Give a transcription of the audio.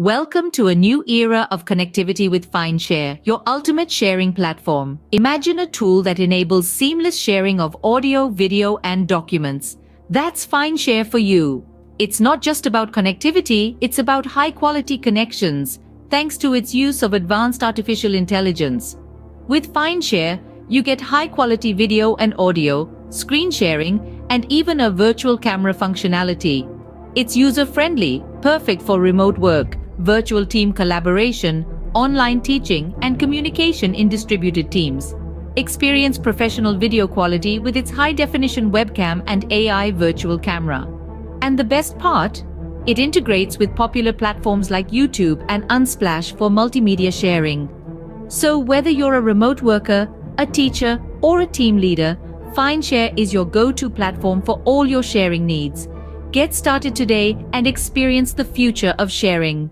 Welcome to a new era of connectivity with FineShare, your ultimate sharing platform. Imagine a tool that enables seamless sharing of audio, video, and documents. That's FineShare for you. It's not just about connectivity, it's about high-quality connections, thanks to its use of advanced artificial intelligence. With FineShare, you get high-quality video and audio, screen sharing, and even a virtual camera functionality. It's user-friendly, perfect for remote work, virtual team collaboration, online teaching, and communication in distributed teams. Experience professional video quality with its high-definition webcam and AI virtual camera. And the best part? It integrates with popular platforms like YouTube and Unsplash for multimedia sharing. So whether you're a remote worker, a teacher, or a team leader, FineShare is your go-to platform for all your sharing needs. Get started today and experience the future of sharing.